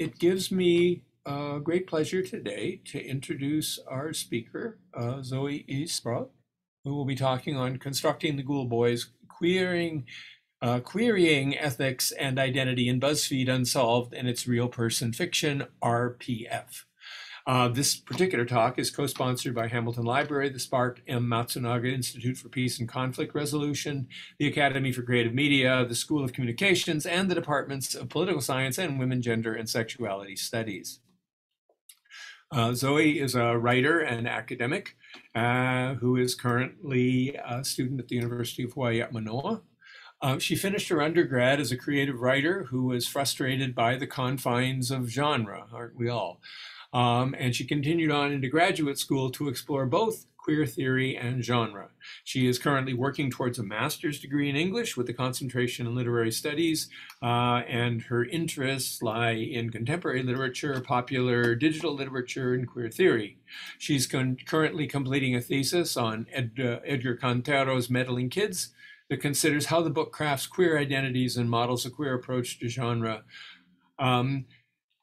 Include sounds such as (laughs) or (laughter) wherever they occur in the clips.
it gives me uh, great pleasure today to introduce our speaker, uh, Zoe E. Sprott, who will be talking on constructing the Ghoul Boys, queering, uh, querying ethics and identity in BuzzFeed Unsolved and its real person fiction, RPF. Uh, this particular talk is co-sponsored by Hamilton Library, the Spark M. Matsunaga Institute for Peace and Conflict Resolution, the Academy for Creative Media, the School of Communications, and the Departments of Political Science and Women, Gender, and Sexuality Studies. Uh, Zoe is a writer and academic uh, who is currently a student at the University of Hawaii at Manoa. Uh, she finished her undergrad as a creative writer who was frustrated by the confines of genre, aren't we all? Um, and she continued on into graduate school to explore both queer theory and genre. She is currently working towards a master's degree in English with a concentration in literary studies, uh, and her interests lie in contemporary literature, popular digital literature, and queer theory. She's currently completing a thesis on Ed uh, Edgar Cantero's Meddling Kids that considers how the book crafts queer identities and models a queer approach to genre. Um,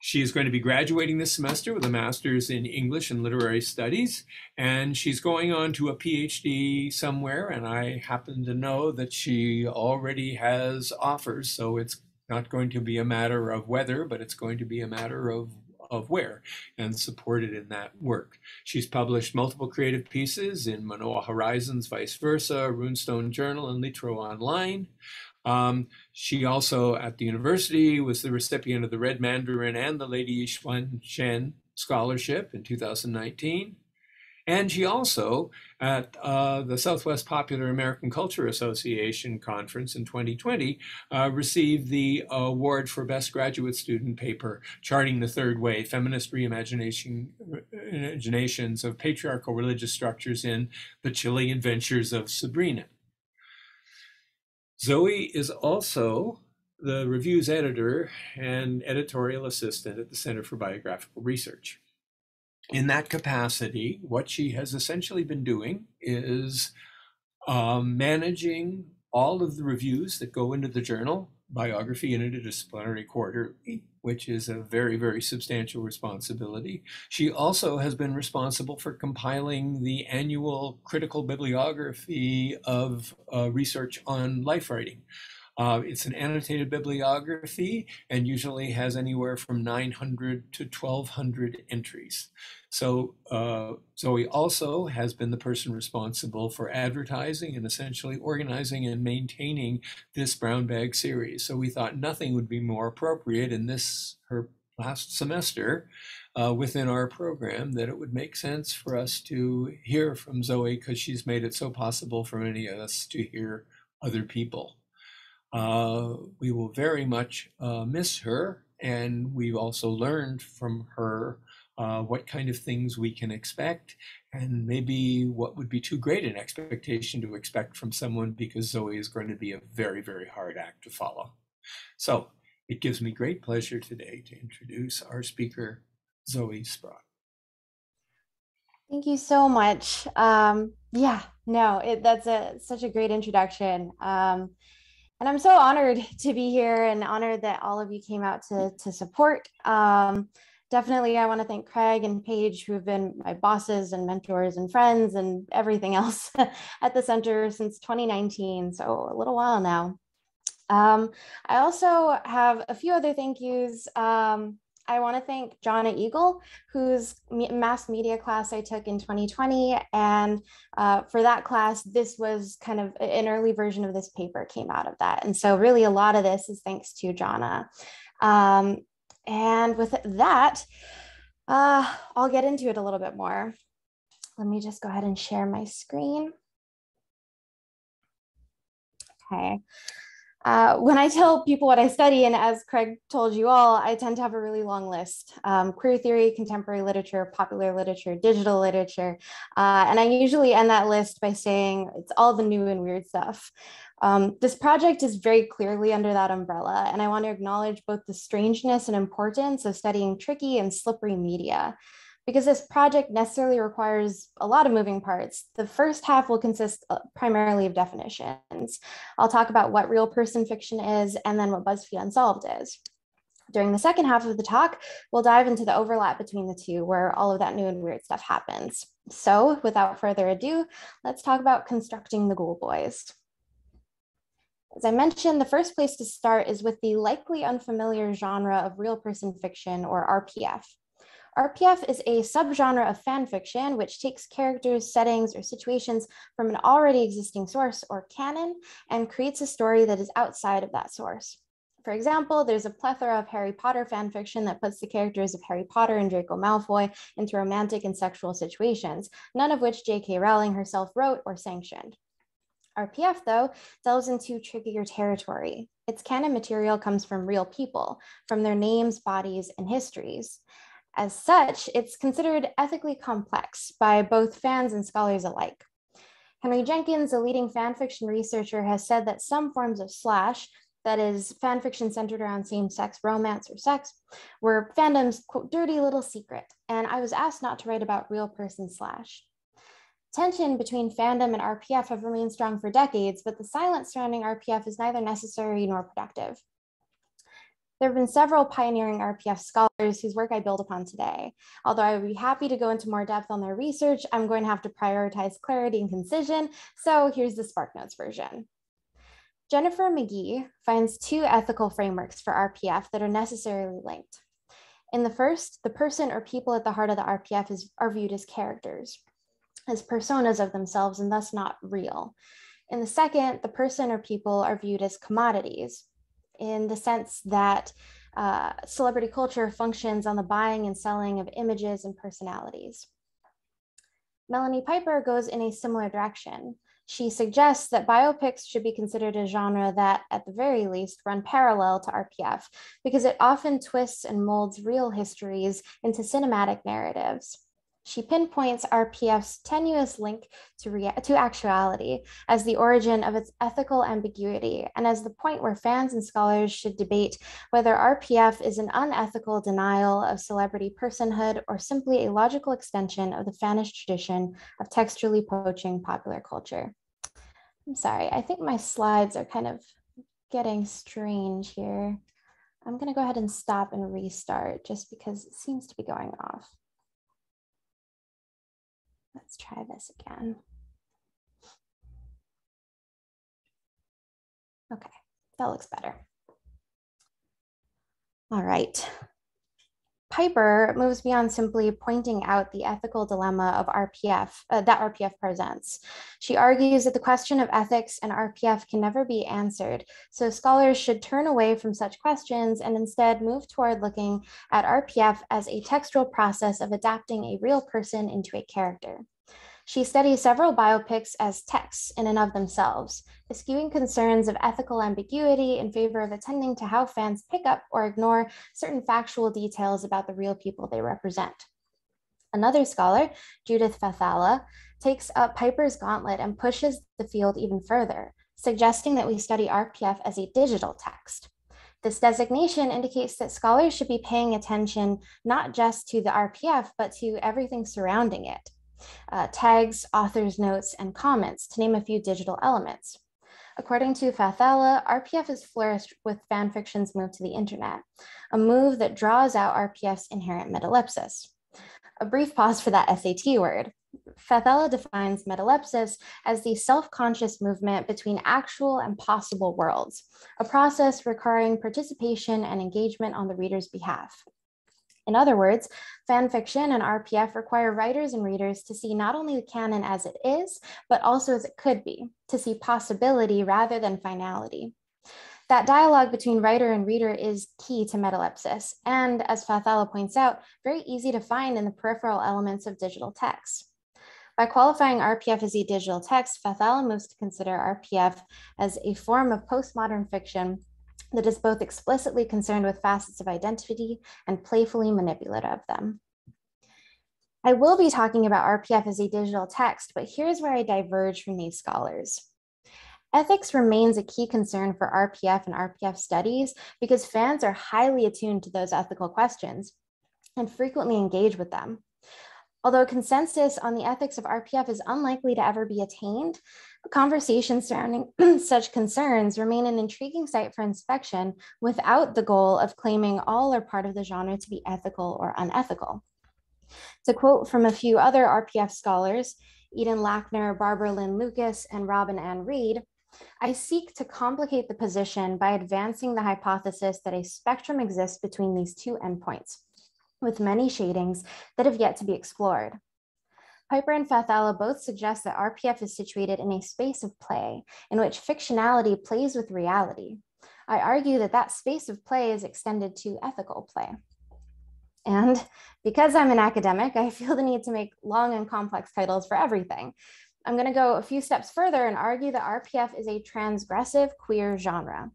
she is going to be graduating this semester with a master's in English and literary studies, and she's going on to a PhD somewhere. And I happen to know that she already has offers, so it's not going to be a matter of whether, but it's going to be a matter of of where and supported in that work. She's published multiple creative pieces in Manoa Horizons, Vice Versa, Runestone Journal, and Litro Online. Um, she also, at the university, was the recipient of the Red Mandarin and the Lady Yishuan Shen Scholarship in 2019. And she also, at uh, the Southwest Popular American Culture Association conference in 2020, uh, received the award for Best Graduate Student Paper, Charting the Third Way, Feminist Reimaginations of Patriarchal Religious Structures in the Chilling Adventures of Sabrina. Zoe is also the reviews editor and editorial assistant at the Center for Biographical Research. In that capacity, what she has essentially been doing is um, managing all of the reviews that go into the journal, biography in and interdisciplinary quarterly, which is a very, very substantial responsibility. She also has been responsible for compiling the annual critical bibliography of uh, research on life writing. Uh, it's an annotated bibliography and usually has anywhere from 900 to 1200 entries. So uh, Zoe also has been the person responsible for advertising and essentially organizing and maintaining this brown bag series. So we thought nothing would be more appropriate in this her last semester uh, within our program that it would make sense for us to hear from Zoe because she's made it so possible for many of us to hear other people. Uh, we will very much uh, miss her, and we've also learned from her uh, what kind of things we can expect, and maybe what would be too great an expectation to expect from someone because Zoe is going to be a very, very hard act to follow. So it gives me great pleasure today to introduce our speaker, Zoe Sprott. Thank you so much. Um, yeah, no, it, that's a such a great introduction. Um, and I'm so honored (laughs) to be here and honored that all of you came out to, to support. Um, definitely I want to thank Craig and Paige who have been my bosses and mentors and friends and everything (laughs) else at the center since 2019 so a little while now um, I also have a few other thank yous um, I want to thank Jonna Eagle, whose mass media class I took in 2020. And uh, for that class, this was kind of an early version of this paper came out of that. And so really a lot of this is thanks to Jonna. Um, and with that, uh, I'll get into it a little bit more. Let me just go ahead and share my screen. Okay. Uh, when I tell people what I study, and as Craig told you all, I tend to have a really long list um, queer theory, contemporary literature, popular literature, digital literature. Uh, and I usually end that list by saying it's all the new and weird stuff. Um, this project is very clearly under that umbrella, and I want to acknowledge both the strangeness and importance of studying tricky and slippery media. Because this project necessarily requires a lot of moving parts, the first half will consist uh, primarily of definitions. I'll talk about what real person fiction is and then what BuzzFeed Unsolved is. During the second half of the talk, we'll dive into the overlap between the two where all of that new and weird stuff happens. So without further ado, let's talk about constructing the Ghoul Boys. As I mentioned, the first place to start is with the likely unfamiliar genre of real person fiction or RPF. RPF is a subgenre of fan fiction which takes characters, settings, or situations from an already existing source or canon and creates a story that is outside of that source. For example, there's a plethora of Harry Potter fan fiction that puts the characters of Harry Potter and Draco Malfoy into romantic and sexual situations, none of which J.K. Rowling herself wrote or sanctioned. RPF, though, delves into trickier territory. Its canon material comes from real people, from their names, bodies, and histories. As such, it's considered ethically complex by both fans and scholars alike. Henry Jenkins, a leading fanfiction researcher, has said that some forms of slash, that is, fanfiction centered around same sex romance or sex, were fandom's quote, dirty little secret. And I was asked not to write about real person slash. Tension between fandom and RPF have remained strong for decades, but the silence surrounding RPF is neither necessary nor productive. There have been several pioneering RPF scholars whose work I build upon today. Although I would be happy to go into more depth on their research, I'm going to have to prioritize clarity and concision, so here's the SparkNotes version. Jennifer McGee finds two ethical frameworks for RPF that are necessarily linked. In the first, the person or people at the heart of the RPF is, are viewed as characters, as personas of themselves and thus not real. In the second, the person or people are viewed as commodities, in the sense that uh, celebrity culture functions on the buying and selling of images and personalities. Melanie Piper goes in a similar direction. She suggests that biopics should be considered a genre that, at the very least, run parallel to RPF because it often twists and molds real histories into cinematic narratives. She pinpoints RPF's tenuous link to, rea- to actuality as the origin of its ethical ambiguity and as the point where fans and scholars should debate whether RPF is an unethical denial of celebrity personhood or simply a logical extension of the fanish tradition of textually poaching popular culture. I'm sorry, I think my slides are kind of getting strange here. I'm going to go ahead and stop and restart just because it seems to be going off. Let's try this again. Okay, that looks better. All right. Piper moves beyond simply pointing out the ethical dilemma of RPF uh, that RPF presents. She argues that the question of ethics and RPF can never be answered, so scholars should turn away from such questions and instead move toward looking at RPF as a textual process of adapting a real person into a character. She studies several biopics as texts in and of themselves, eschewing concerns of ethical ambiguity in favor of attending to how fans pick up or ignore certain factual details about the real people they represent. Another scholar, Judith Fathallah, takes up Piper's gauntlet and pushes the field even further, suggesting that we study RPF as a digital text. This designation indicates that scholars should be paying attention not just to the RPF, but to everything surrounding it uh, tags, author's notes, and comments, to name a few digital elements. According to Fathallah, RPF has flourished with fanfiction's move to the internet, a move that draws out RPF's inherent metalepsis. A brief pause for that SAT word. Fathallah defines metalepsis as the self-conscious movement between actual and possible worlds, a process requiring participation and engagement on the reader's behalf. In other words, fan fiction and RPF require writers and readers to see not only the canon as it is, but also as it could be, to see possibility rather than finality. That dialogue between writer and reader is key to metalepsis, and as Fathallah points out, very easy to find in the peripheral elements of digital text. By qualifying RPF as a digital text, Fathallah moves to consider RPF as a form of postmodern fiction that is both explicitly concerned with facets of identity and playfully manipulative of them. I will be talking about RPF as a digital text, but here's where I diverge from these scholars. Ethics remains a key concern for RPF and RPF studies because fans are highly attuned to those ethical questions and frequently engage with them. Although consensus on the ethics of RPF is unlikely to ever be attained, conversations surrounding (clears throat) such concerns remain an intriguing site for inspection without the goal of claiming all or part of the genre to be ethical or unethical. To quote from a few other RPF scholars, Eden Lackner, Barbara Lynn Lucas, and Robin Anne Reed, I seek to complicate the position by advancing the hypothesis that a spectrum exists between these two endpoints, with many shadings that have yet to be explored. Piper and Fathallah both suggest that RPF is situated in a space of play in which fictionality plays with reality. I argue that that space of play is extended to ethical play. And because I'm an academic, I feel the need to make long and complex titles for everything. I'm going to go a few steps further and argue that RPF is a transgressive queer genre,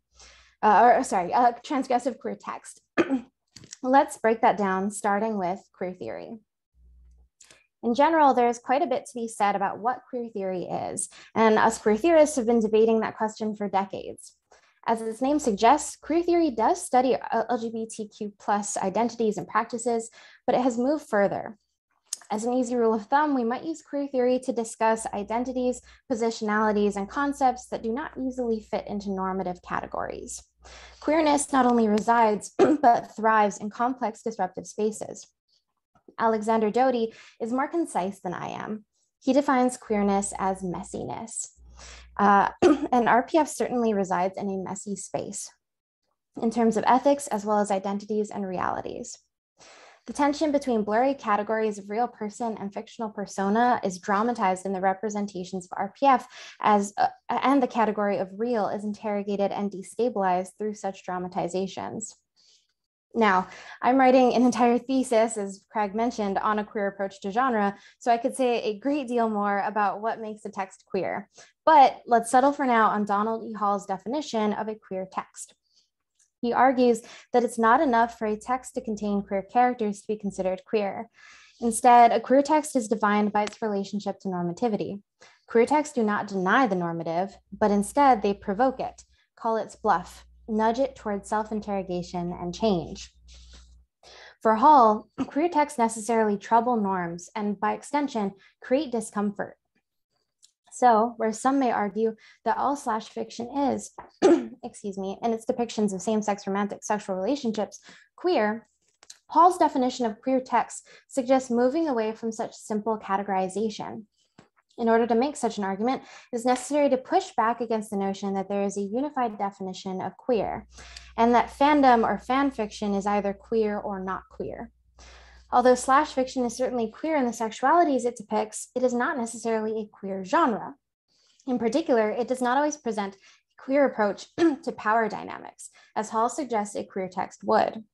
uh, or sorry, a transgressive queer text. (clears throat) Let's break that down, starting with queer theory. In general, there's quite a bit to be said about what queer theory is, and us queer theorists have been debating that question for decades. As its name suggests, queer theory does study uh, LGBTQ plus identities and practices, but it has moved further. As an easy rule of thumb, we might use queer theory to discuss identities, positionalities, and concepts that do not easily fit into normative categories. Queerness not only resides, (clears throat) but thrives in complex disruptive spaces. Alexander Doty is more concise than I am. He defines queerness as messiness. Uh, (clears throat) and RPF certainly resides in a messy space in terms of ethics as well as identities and realities. The tension between blurry categories of real person and fictional persona is dramatized in the representations of RPF as uh, and the category of real is interrogated and destabilized through such dramatizations. Now, I'm writing an entire thesis, as Craig mentioned, on a queer approach to genre, so I could say a great deal more about what makes a text queer. But let's settle for now on Donald E. Hall's definition of a queer text. He argues that it's not enough for a text to contain queer characters to be considered queer. Instead, a queer text is defined by its relationship to normativity. Queer texts do not deny the normative, but instead they provoke it, call its bluff, nudge it towards self interrogation and change. For Hall, queer texts necessarily trouble norms and, by extension, create discomfort. So, where some may argue that all slash fiction is, (clears throat) excuse me, in its depictions of same sex romantic sexual relationships, queer, Hall's definition of queer text suggests moving away from such simple categorization. In order to make such an argument, it is necessary to push back against the notion that there is a unified definition of queer, and that fandom or fan fiction is either queer or not queer. Although slash fiction is certainly queer in the sexualities it depicts, it is not necessarily a queer genre. In particular, it does not always present a queer approach (clears throat) to power dynamics, as Hall suggests a queer text would.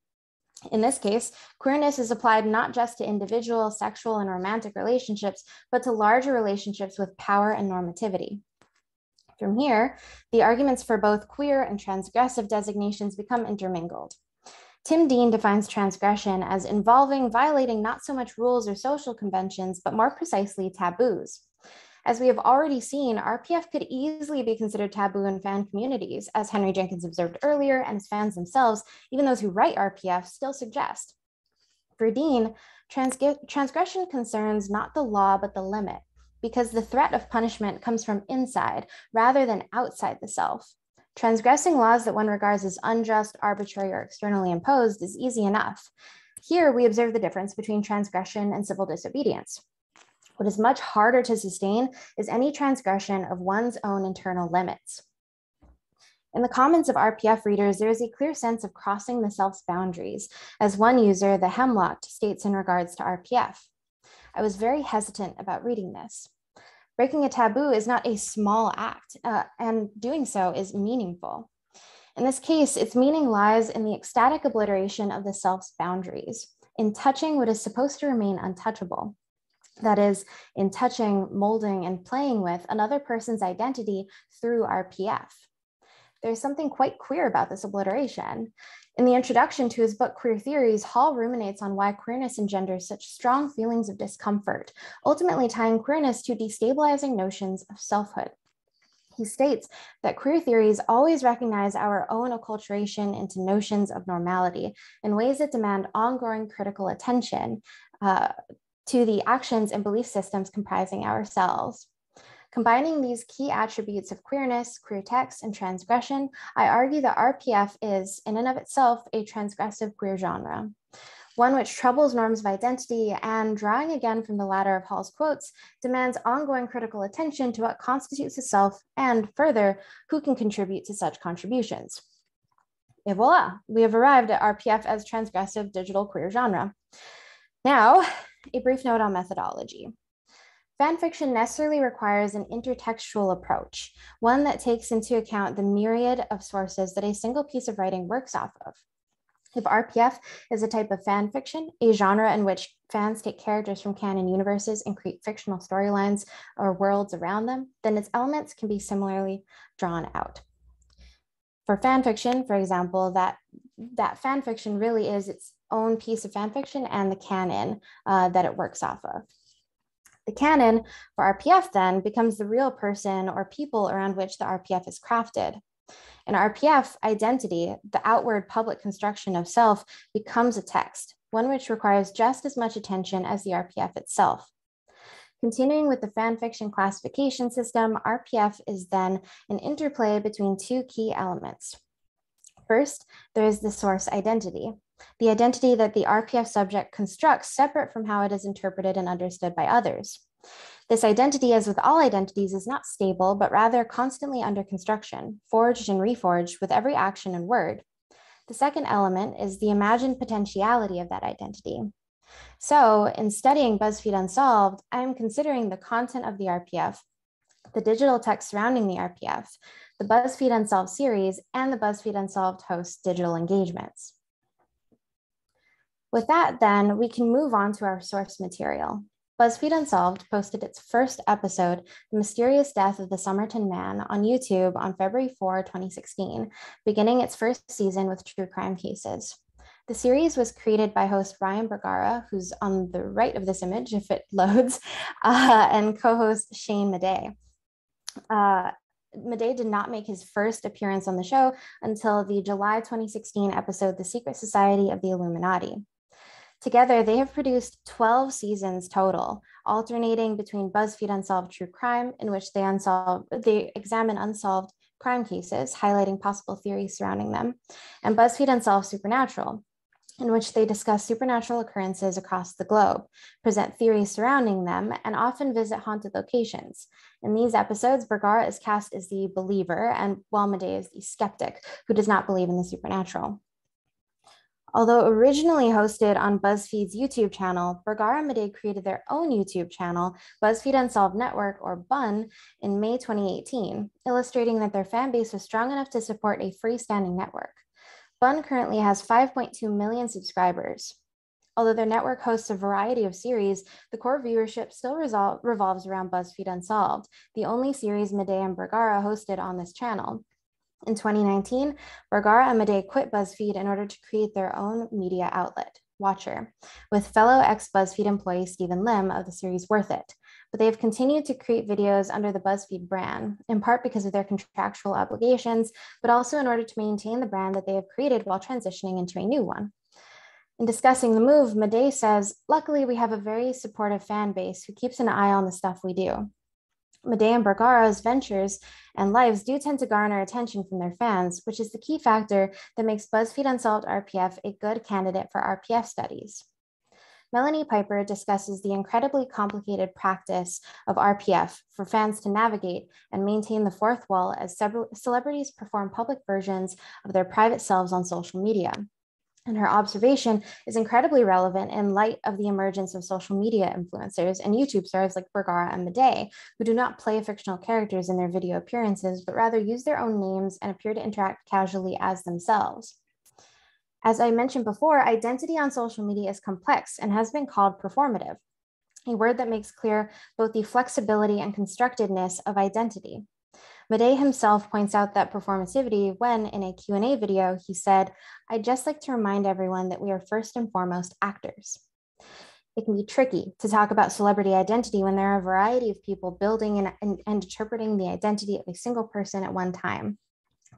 In this case, queerness is applied not just to individual, sexual, and romantic relationships, but to larger relationships with power and normativity. From here, the arguments for both queer and transgressive designations become intermingled. Tim Dean defines transgression as involving violating not so much rules or social conventions, but more precisely taboos. As we have already seen, RPF could easily be considered taboo in fan communities, as Henry Jenkins observed earlier, and as fans themselves, even those who write RPF, still suggest. For Dean, transgression concerns not the law, but the limit, because the threat of punishment comes from inside rather than outside the self. Transgressing laws that one regards as unjust, arbitrary, or externally imposed is easy enough. Here, we observe the difference between transgression and civil disobedience. What is much harder to sustain is any transgression of one's own internal limits. In the comments of RPF readers, there is a clear sense of crossing the self's boundaries, as one user, the Hemlocked, states in regards to RPF. I was very hesitant about reading this. Breaking a taboo is not a small act, uh, and doing so is meaningful. In this case, its meaning lies in the ecstatic obliteration of the self's boundaries, in touching what is supposed to remain untouchable that is in touching, molding, and playing with another person's identity through RPF. There's something quite queer about this obliteration. In the introduction to his book Queer Theories, Hall ruminates on why queerness engenders such strong feelings of discomfort, ultimately tying queerness to destabilizing notions of selfhood. He states that queer theories always recognize our own acculturation into notions of normality in ways that demand ongoing critical attention uh, to the actions and belief systems comprising ourselves. Combining these key attributes of queerness, queer text, and transgression, I argue that RPF is, in and of itself, a transgressive queer genre one which troubles norms of identity and, drawing again from the latter of Hall's quotes, demands ongoing critical attention to what constitutes a self and, further, who can contribute to such contributions. Et voila, we have arrived at RPF as transgressive digital queer genre. Now, a brief note on methodology. Fanfiction necessarily requires an intertextual approach, one that takes into account the myriad of sources that a single piece of writing works off of. If RPF is a type of fan fiction, a genre in which fans take characters from canon universes and create fictional storylines or worlds around them, then its elements can be similarly drawn out. For fan fiction, for example, that, that fan fiction really is its own piece of fan fiction and the canon uh, that it works off of. The canon for RPF then becomes the real person or people around which the RPF is crafted. In RPF, identity, the outward public construction of self, becomes a text, one which requires just as much attention as the RPF itself. Continuing with the fanfiction classification system, RPF is then an interplay between two key elements. First, there is the source identity, the identity that the RPF subject constructs separate from how it is interpreted and understood by others. This identity, as with all identities, is not stable, but rather constantly under construction, forged and reforged with every action and word. The second element is the imagined potentiality of that identity. So, in studying BuzzFeed Unsolved, I am considering the content of the RPF, the digital text surrounding the RPF, the BuzzFeed Unsolved series, and the BuzzFeed Unsolved host digital engagements. With that, then, we can move on to our source material. BuzzFeed Unsolved posted its first episode, The Mysterious Death of the Somerton Man, on YouTube on February 4, 2016, beginning its first season with true crime cases. The series was created by host Ryan Bergara, who's on the right of this image if it (laughs) loads, uh, and co host Shane Madej. Uh, Madej did not make his first appearance on the show until the July 2016 episode, The Secret Society of the Illuminati. Together, they have produced 12 seasons total, alternating between BuzzFeed Unsolved True Crime, in which they, unsolve, they examine unsolved crime cases, highlighting possible theories surrounding them, and BuzzFeed Unsolved Supernatural, in which they discuss supernatural occurrences across the globe, present theories surrounding them, and often visit haunted locations. In these episodes, Bergara is cast as the believer, and Madej is the skeptic who does not believe in the supernatural. Although originally hosted on BuzzFeed's YouTube channel, Bergara and Madej created their own YouTube channel, BuzzFeed Unsolved Network, or BUN, in May 2018, illustrating that their fan base was strong enough to support a freestanding network. BUN currently has 5.2 million subscribers. Although their network hosts a variety of series, the core viewership still revolves around BuzzFeed Unsolved, the only series Madej and Bergara hosted on this channel. In 2019, Bergara and Madej quit BuzzFeed in order to create their own media outlet, Watcher, with fellow ex BuzzFeed employee Steven Lim of the series Worth It. But they have continued to create videos under the BuzzFeed brand, in part because of their contractual obligations, but also in order to maintain the brand that they have created while transitioning into a new one. In discussing the move, Madej says, Luckily, we have a very supportive fan base who keeps an eye on the stuff we do. Madej and Bergara's ventures and lives do tend to garner attention from their fans, which is the key factor that makes BuzzFeed Unsolved RPF a good candidate for RPF studies. Melanie Piper discusses the incredibly complicated practice of RPF for fans to navigate and maintain the fourth wall as celebrities perform public versions of their private selves on social media and her observation is incredibly relevant in light of the emergence of social media influencers and YouTube stars like Bergara and Madej, who do not play fictional characters in their video appearances, but rather use their own names and appear to interact casually as themselves. As I mentioned before, identity on social media is complex and has been called performative, a word that makes clear both the flexibility and constructedness of identity. Madej himself points out that performativity when, in a Q&A video, he said, I'd just like to remind everyone that we are first and foremost actors. It can be tricky to talk about celebrity identity when there are a variety of people building and, and, and interpreting the identity of a single person at one time.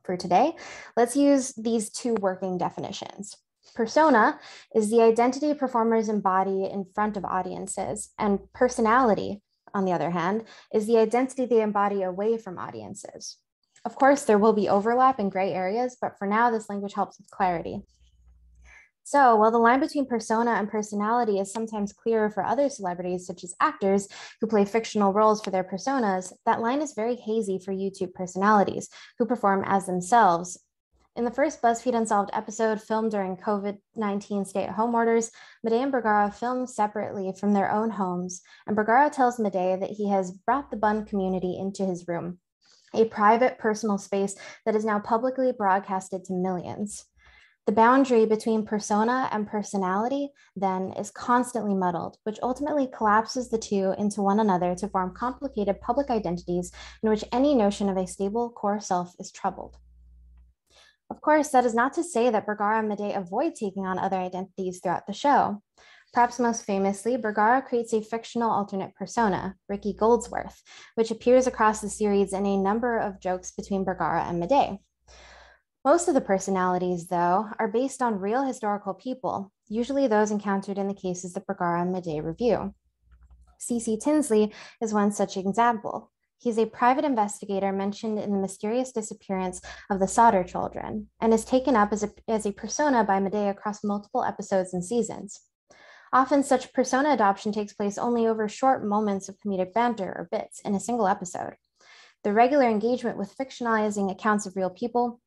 For today, let's use these two working definitions. Persona is the identity performers embody in front of audiences, and personality, on the other hand, is the identity they embody away from audiences. Of course, there will be overlap in gray areas, but for now, this language helps with clarity. So while the line between persona and personality is sometimes clearer for other celebrities, such as actors who play fictional roles for their personas, that line is very hazy for YouTube personalities who perform as themselves. In the first BuzzFeed Unsolved episode filmed during COVID 19 stay at home orders, Madej and Bergara film separately from their own homes, and Bergara tells Madej that he has brought the Bun community into his room, a private personal space that is now publicly broadcasted to millions. The boundary between persona and personality then is constantly muddled, which ultimately collapses the two into one another to form complicated public identities in which any notion of a stable core self is troubled. Of course, that is not to say that Bergara and Madej avoid taking on other identities throughout the show. Perhaps most famously, Bergara creates a fictional alternate persona, Ricky Goldsworth, which appears across the series in a number of jokes between Bergara and Madej. Most of the personalities, though, are based on real historical people, usually those encountered in the cases that Bergara and Madej review. C.C. Tinsley is one such example. He's a private investigator mentioned in the mysterious disappearance of the Sodder children and is taken up as a, as a persona by Madej across multiple episodes and seasons. Often, such persona adoption takes place only over short moments of comedic banter or bits in a single episode. The regular engagement with fictionalizing accounts of real people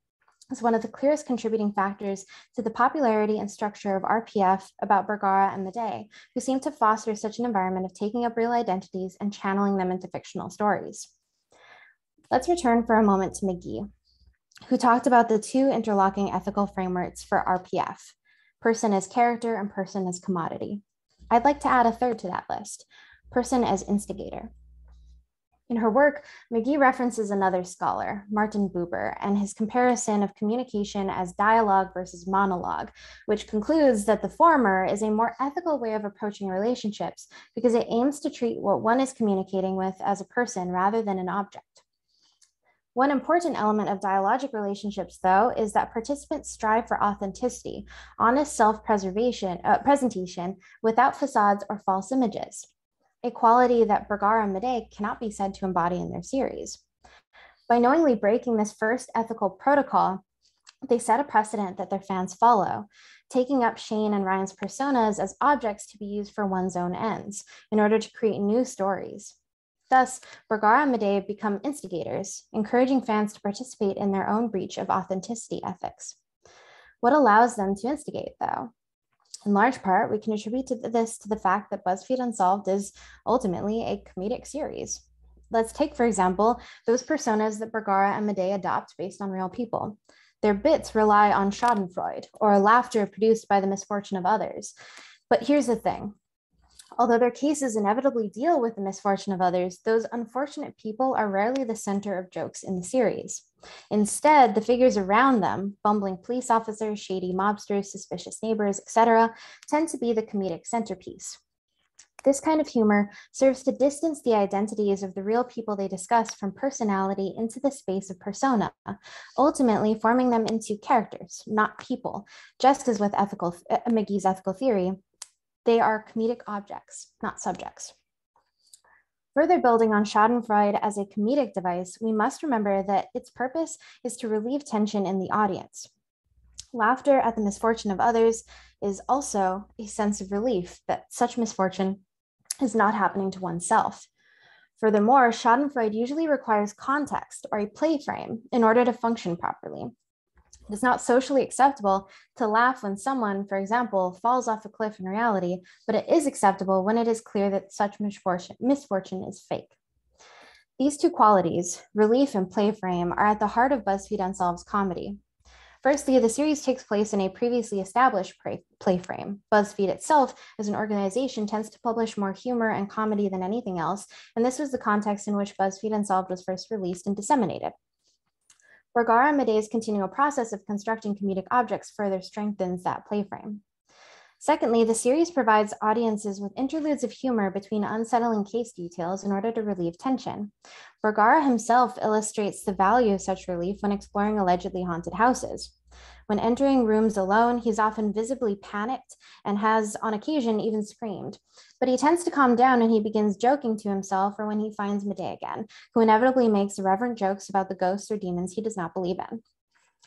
is one of the clearest contributing factors to the popularity and structure of RPF about Bergara and Madej, who seem to foster such an environment of taking up real identities and channeling them into fictional stories. Let's return for a moment to McGee, who talked about the two interlocking ethical frameworks for RPF, person as character and person as commodity. I'd like to add a third to that list, person as instigator. In her work, McGee references another scholar, Martin Buber, and his comparison of communication as dialogue versus monologue, which concludes that the former is a more ethical way of approaching relationships because it aims to treat what one is communicating with as a person rather than an object. One important element of dialogic relationships, though, is that participants strive for authenticity, honest self-preservation, uh, presentation without facades or false images a quality that Bergara and Madej cannot be said to embody in their series. By knowingly breaking this first ethical protocol, they set a precedent that their fans follow, taking up Shane and Ryan's personas as objects to be used for one's own ends in order to create new stories. Thus, Bergara and Madej become instigators, encouraging fans to participate in their own breach of authenticity ethics. What allows them to instigate, though? In large part, we can attribute this to the fact that BuzzFeed Unsolved is ultimately a comedic series. Let's take, for example, those personas that Bergara and Madej adopt based on real people. Their bits rely on Schadenfreude, or laughter produced by the misfortune of others. But here's the thing Although their cases inevitably deal with the misfortune of others, those unfortunate people are rarely the center of jokes in the series. Instead, the figures around them, bumbling police officers, shady mobsters, suspicious neighbors, etc., tend to be the comedic centerpiece. This kind of humor serves to distance the identities of the real people they discuss from personality into the space of persona, ultimately forming them into characters, not people, just as with ethical, uh, McGee's ethical theory, they are comedic objects, not subjects. Further building on Schadenfreude as a comedic device, we must remember that its purpose is to relieve tension in the audience. Laughter at the misfortune of others is also a sense of relief that such misfortune is not happening to oneself. Furthermore, Schadenfreude usually requires context or a play frame in order to function properly. It is not socially acceptable to laugh when someone, for example, falls off a cliff in reality, but it is acceptable when it is clear that such misfortune, misfortune is fake. These two qualities, relief and play frame, are at the heart of BuzzFeed Unsolved's comedy. Firstly, the series takes place in a previously established play frame. BuzzFeed itself, as an organization, tends to publish more humor and comedy than anything else, and this was the context in which BuzzFeed Unsolved was first released and disseminated. Bergara and continual process of constructing comedic objects further strengthens that play frame. Secondly, the series provides audiences with interludes of humor between unsettling case details in order to relieve tension. Bergara himself illustrates the value of such relief when exploring allegedly haunted houses. When entering rooms alone, he's often visibly panicked and has, on occasion, even screamed. But he tends to calm down and he begins joking to himself or when he finds Madej again, who inevitably makes irreverent jokes about the ghosts or demons he does not believe in.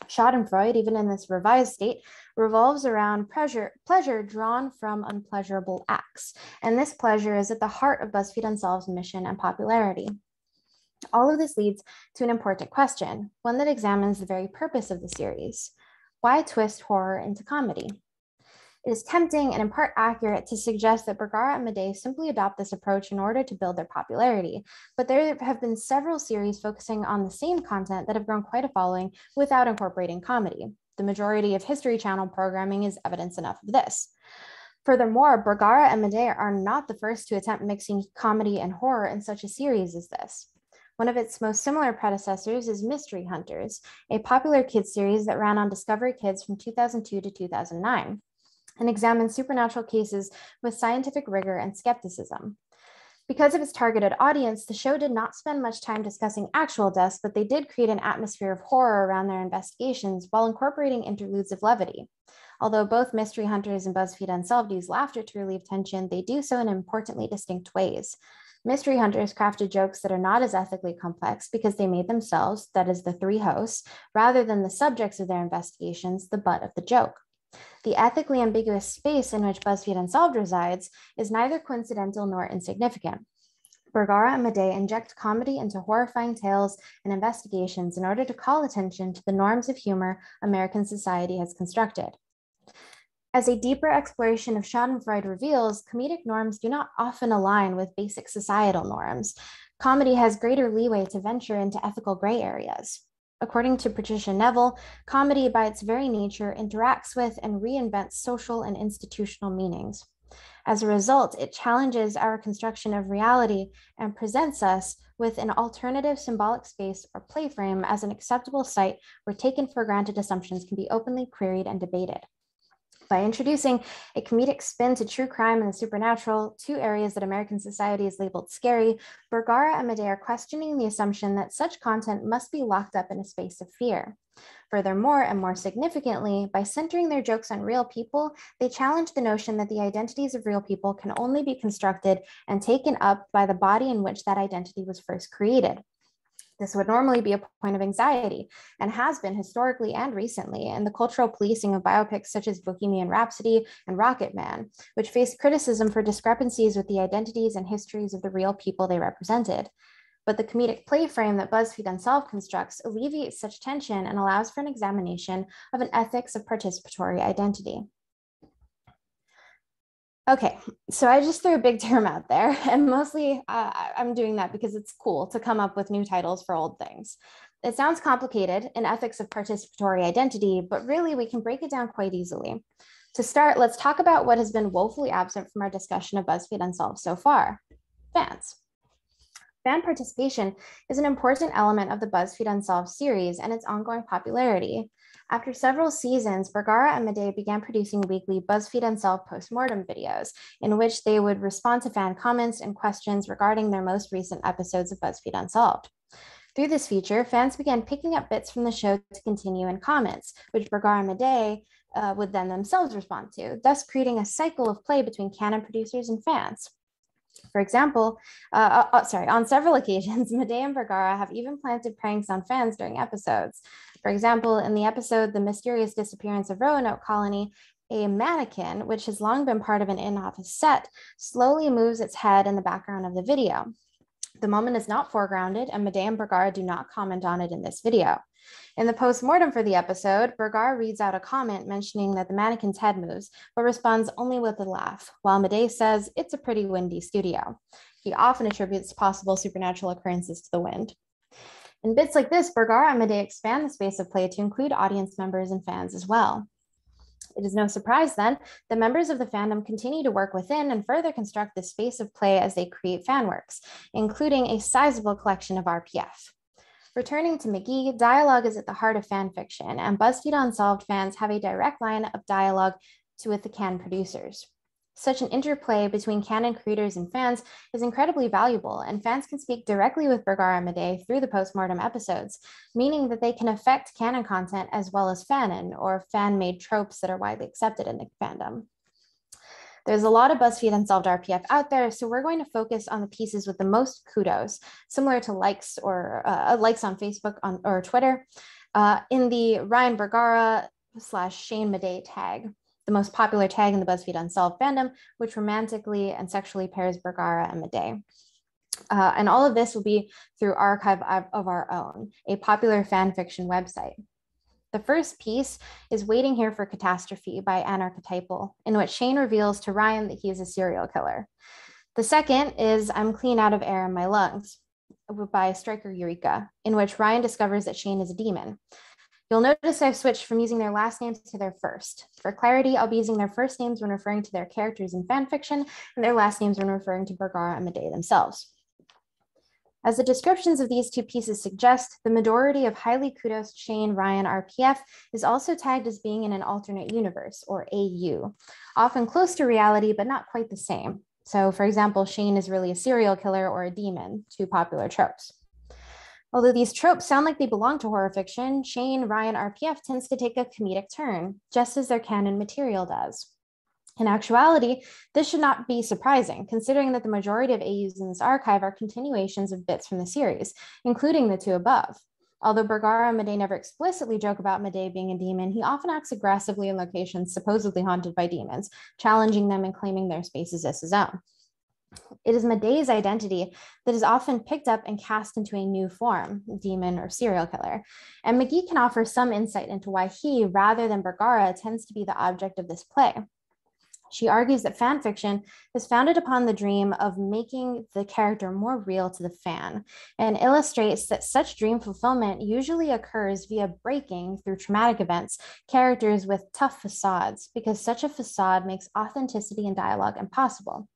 Schadenfreude, even in this revised state, revolves around pleasure, pleasure drawn from unpleasurable acts. And this pleasure is at the heart of BuzzFeed Unsolved's mission and popularity. All of this leads to an important question, one that examines the very purpose of the series. Why twist horror into comedy? It is tempting and in part accurate to suggest that Bergara and Madej simply adopt this approach in order to build their popularity, but there have been several series focusing on the same content that have grown quite a following without incorporating comedy. The majority of History Channel programming is evidence enough of this. Furthermore, Bergara and Madej are not the first to attempt mixing comedy and horror in such a series as this. One of its most similar predecessors is Mystery Hunters, a popular kids series that ran on Discovery Kids from 2002 to 2009 and examines supernatural cases with scientific rigor and skepticism. Because of its targeted audience, the show did not spend much time discussing actual deaths, but they did create an atmosphere of horror around their investigations while incorporating interludes of levity. Although both Mystery Hunters and BuzzFeed Unsolved use laughter to relieve tension, they do so in importantly distinct ways. Mystery Hunters crafted jokes that are not as ethically complex because they made themselves, that is, the three hosts, rather than the subjects of their investigations, the butt of the joke. The ethically ambiguous space in which BuzzFeed Unsolved resides is neither coincidental nor insignificant. Bergara and Madej inject comedy into horrifying tales and investigations in order to call attention to the norms of humor American society has constructed. As a deeper exploration of Schadenfreude reveals, comedic norms do not often align with basic societal norms. Comedy has greater leeway to venture into ethical gray areas. According to Patricia Neville, comedy by its very nature interacts with and reinvents social and institutional meanings. As a result, it challenges our construction of reality and presents us with an alternative symbolic space or play frame as an acceptable site where taken for granted assumptions can be openly queried and debated by introducing a comedic spin to true crime and the supernatural, two areas that American society has labeled scary, Bergara and Madej are questioning the assumption that such content must be locked up in a space of fear. Furthermore, and more significantly, by centering their jokes on real people, they challenge the notion that the identities of real people can only be constructed and taken up by the body in which that identity was first created. This would normally be a point of anxiety and has been historically and recently in the cultural policing of biopics such as Bohemian Rhapsody and Rocket Man, which faced criticism for discrepancies with the identities and histories of the real people they represented. But the comedic play frame that BuzzFeed Unsolved constructs alleviates such tension and allows for an examination of an ethics of participatory identity. Okay, so I just threw a big (laughs) term out there, and mostly uh, I'm doing that because it's cool to come up with new titles for old things. It sounds complicated in ethics of participatory identity, but really we can break it down quite easily. To start, let's talk about what has been woefully absent from our discussion of BuzzFeed Unsolved so far fans. Fan participation is an important element of the BuzzFeed Unsolved series and its ongoing popularity. After several seasons, Bergara and Madej began producing weekly BuzzFeed Unsolved postmortem videos, in which they would respond to fan comments and questions regarding their most recent episodes of BuzzFeed Unsolved. Through this feature, fans began picking up bits from the show to continue in comments, which Bergara and Madej uh, would then themselves respond to, thus creating a cycle of play between canon producers and fans. For example, uh, uh, sorry, on several (laughs) occasions, Madej and Bergara have even planted pranks on fans during episodes. For example, in the episode The Mysterious Disappearance of Roanoke Colony, a mannequin, which has long been part of an in office set, slowly moves its head in the background of the video. The moment is not foregrounded, and Madej and Bergara do not comment on it in this video. In the post-mortem for the episode, Bergara reads out a comment mentioning that the mannequin's head moves, but responds only with a laugh, while Madej says, it's a pretty windy studio. He often attributes possible supernatural occurrences to the wind. In bits like this, Bergara and Madej expand the space of play to include audience members and fans as well. It is no surprise then that members of the fandom continue to work within and further construct the space of play as they create fan works, including a sizable collection of RPF. Returning to McGee, dialogue is at the heart of fan fiction, and BuzzFeed Unsolved fans have a direct line of dialogue to with the can producers. Such an interplay between canon creators and fans is incredibly valuable, and fans can speak directly with Bergara and through the postmortem episodes, meaning that they can affect canon content as well as fanon or fan made tropes that are widely accepted in the fandom. There's a lot of BuzzFeed Unsolved RPF out there, so we're going to focus on the pieces with the most kudos, similar to likes or uh, likes on Facebook on, or Twitter, uh, in the Ryan Bergara slash Shane Madej tag the most popular tag in the BuzzFeed Unsolved fandom, which romantically and sexually pairs Bergara and Madej. Uh, and all of this will be through Archive of Our Own, a popular fan fiction website. The first piece is Waiting Here for Catastrophe by Anarchetypal, in which Shane reveals to Ryan that he is a serial killer. The second is I'm Clean Out of Air in My Lungs by Striker Eureka, in which Ryan discovers that Shane is a demon. You'll notice I've switched from using their last names to their first. For clarity, I'll be using their first names when referring to their characters in fanfiction and their last names when referring to Bergara and Madej themselves. As the descriptions of these two pieces suggest, the majority of highly kudos Shane Ryan RPF is also tagged as being in an alternate universe, or AU, often close to reality, but not quite the same. So, for example, Shane is really a serial killer or a demon, two popular tropes. Although these tropes sound like they belong to horror fiction, Shane Ryan RPF tends to take a comedic turn, just as their canon material does. In actuality, this should not be surprising, considering that the majority of AUs in this archive are continuations of bits from the series, including the two above. Although Bergara and Madej never explicitly joke about Madej being a demon, he often acts aggressively in locations supposedly haunted by demons, challenging them and claiming their spaces as his own. It is Madej's identity that is often picked up and cast into a new form, demon or serial killer. And McGee can offer some insight into why he, rather than Bergara, tends to be the object of this play. She argues that fan fiction is founded upon the dream of making the character more real to the fan and illustrates that such dream fulfillment usually occurs via breaking through traumatic events characters with tough facades because such a facade makes authenticity and dialogue impossible.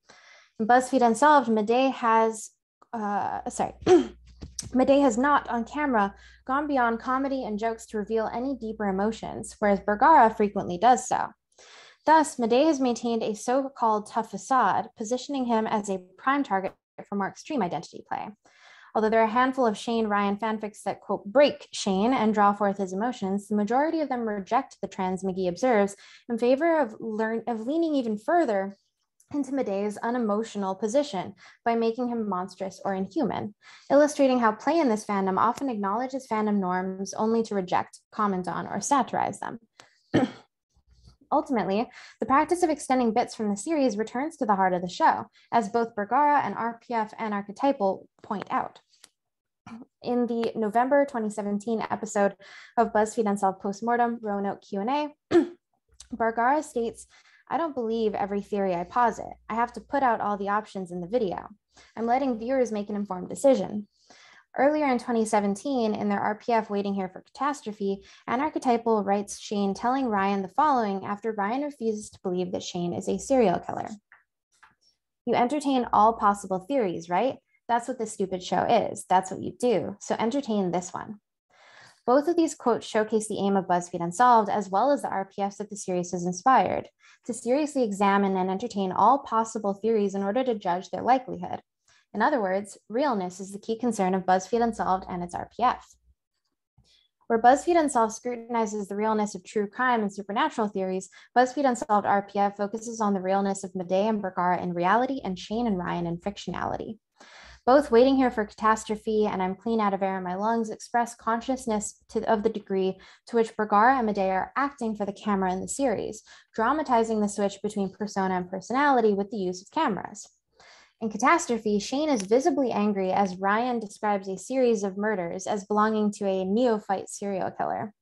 BuzzFeed Unsolved, Madej has, uh, sorry, (clears throat) Madej has not on camera gone beyond comedy and jokes to reveal any deeper emotions, whereas Bergara frequently does so. Thus, Madej has maintained a so called tough facade, positioning him as a prime target for more extreme identity play. Although there are a handful of Shane Ryan fanfics that quote break Shane and draw forth his emotions, the majority of them reject the trends McGee observes in favor of learn of leaning even further into Madej's unemotional position by making him monstrous or inhuman, illustrating how play in this fandom often acknowledges fandom norms only to reject, comment on, or satirize them. (clears throat) Ultimately, the practice of extending bits from the series returns to the heart of the show, as both Bergara and RPF Anarchetypal point out. In the November 2017 episode of BuzzFeed Unsolved Postmortem Roanoke Q&A, (clears throat) Bergara states I don't believe every theory I posit. I have to put out all the options in the video. I'm letting viewers make an informed decision. Earlier in 2017, in their RPF Waiting Here for Catastrophe, Anarchetypal writes Shane telling Ryan the following after Ryan refuses to believe that Shane is a serial killer. You entertain all possible theories, right? That's what this stupid show is. That's what you do. So entertain this one. Both of these quotes showcase the aim of BuzzFeed Unsolved, as well as the RPFs that the series has inspired, to seriously examine and entertain all possible theories in order to judge their likelihood. In other words, realness is the key concern of BuzzFeed Unsolved and its RPF. Where BuzzFeed Unsolved scrutinizes the realness of true crime and supernatural theories, BuzzFeed Unsolved RPF focuses on the realness of Madej and Bergara in reality and Shane and Ryan in fictionality. Both Waiting Here for Catastrophe and I'm Clean Out of Air in My Lungs express consciousness to, of the degree to which Bergara and Madej are acting for the camera in the series, dramatizing the switch between persona and personality with the use of cameras. In Catastrophe, Shane is visibly angry as Ryan describes a series of murders as belonging to a neophyte serial killer.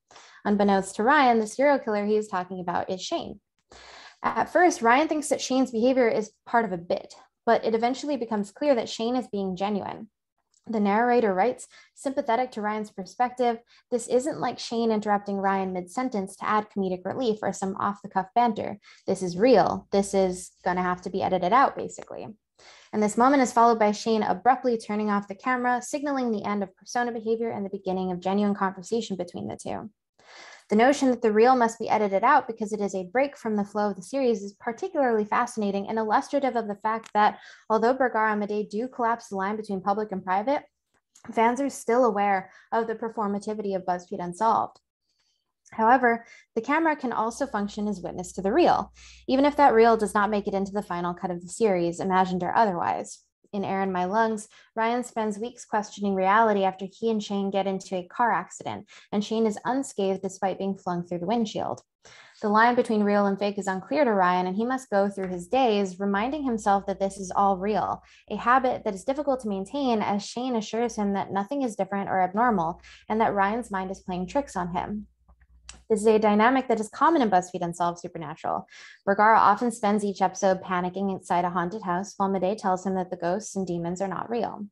Unbeknownst to Ryan, the serial killer he is talking about is Shane. At first, Ryan thinks that Shane's behavior is part of a bit, but it eventually becomes clear that Shane is being genuine. The narrator writes, sympathetic to Ryan's perspective, this isn't like Shane interrupting Ryan mid sentence to add comedic relief or some off the cuff banter. This is real. This is going to have to be edited out, basically. And this moment is followed by Shane abruptly turning off the camera, signaling the end of persona behavior and the beginning of genuine conversation between the two. The notion that the real must be edited out because it is a break from the flow of the series is particularly fascinating and illustrative of the fact that although Bergara and Madej do collapse the line between public and private, fans are still aware of the performativity of BuzzFeed Unsolved. However, the camera can also function as witness to the reel, even if that reel does not make it into the final cut of the series, imagined or otherwise. In Air in My Lungs, Ryan spends weeks questioning reality after he and Shane get into a car accident, and Shane is unscathed despite being flung through the windshield. The line between real and fake is unclear to Ryan, and he must go through his days reminding himself that this is all real, a habit that is difficult to maintain as Shane assures him that nothing is different or abnormal, and that Ryan's mind is playing tricks on him. This is a dynamic that is common in BuzzFeed Unsolved Supernatural. Bergara often spends each episode panicking inside a haunted house, while Madej tells him that the ghosts and demons are not real.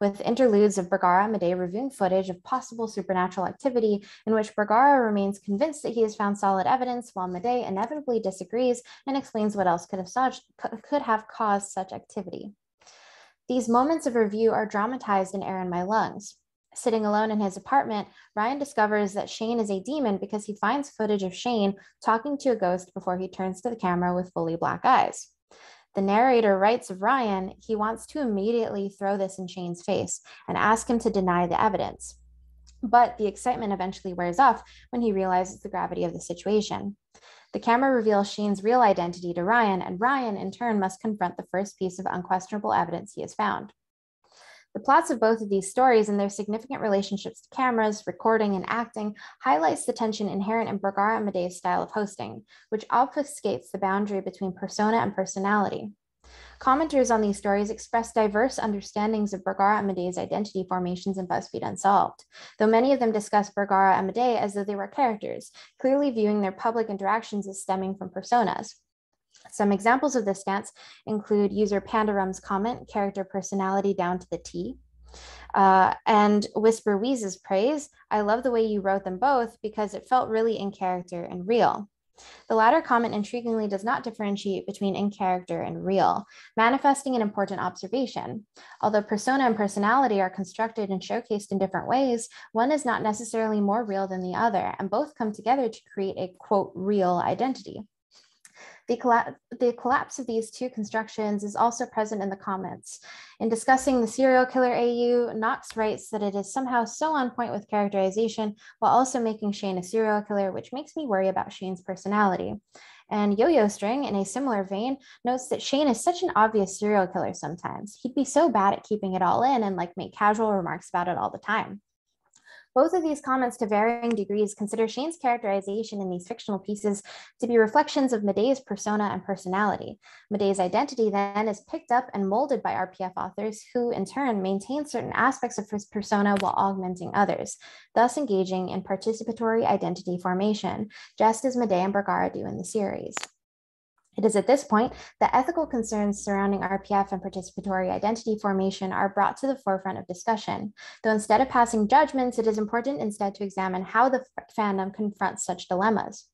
With interludes of Bergara Madej reviewing footage of possible supernatural activity, in which Bergara remains convinced that he has found solid evidence, while Madej inevitably disagrees and explains what else could have, such, could have caused such activity. These moments of review are dramatized in Air in My Lungs. Sitting alone in his apartment, Ryan discovers that Shane is a demon because he finds footage of Shane talking to a ghost before he turns to the camera with fully black eyes. The narrator writes of Ryan, he wants to immediately throw this in Shane's face and ask him to deny the evidence. But the excitement eventually wears off when he realizes the gravity of the situation. The camera reveals Shane's real identity to Ryan, and Ryan, in turn, must confront the first piece of unquestionable evidence he has found. The plots of both of these stories and their significant relationships to cameras, recording, and acting highlights the tension inherent in Bergara and Madej's style of hosting, which obfuscates the boundary between persona and personality. Commenters on these stories express diverse understandings of Bergara and Madej's identity formations in BuzzFeed Unsolved, though many of them discuss Bergara and Madej as though they were characters, clearly viewing their public interactions as stemming from personas. Some examples of this stance include user Pandarum's comment, character personality down to the T, uh, and Whisper Wheeze's praise, I love the way you wrote them both because it felt really in character and real. The latter comment intriguingly does not differentiate between in character and real, manifesting an important observation. Although persona and personality are constructed and showcased in different ways, one is not necessarily more real than the other, and both come together to create a quote, real identity. The, colla the, collapse of these two constructions is also present in the comments. In discussing the serial killer AU, Knox writes that it is somehow so on point with characterization while also making Shane a serial killer, which makes me worry about Shane's personality. And Yo Yo String, in a similar vein, notes that Shane is such an obvious serial killer sometimes. He'd be so bad at keeping it all in and like make casual remarks about it all the time. Both of these comments to varying degrees consider Shane's characterization in these fictional pieces to be reflections of Madej's persona and personality. Madej's identity then is picked up and molded by RPF authors who in turn maintain certain aspects of his persona while augmenting others, thus engaging in participatory identity formation, just as Madej and Bergara do in the series. It is at this point that ethical concerns surrounding RPF and participatory identity formation are brought to the forefront of discussion. Though instead of passing judgments, it is important instead to examine how the fandom confronts such dilemmas.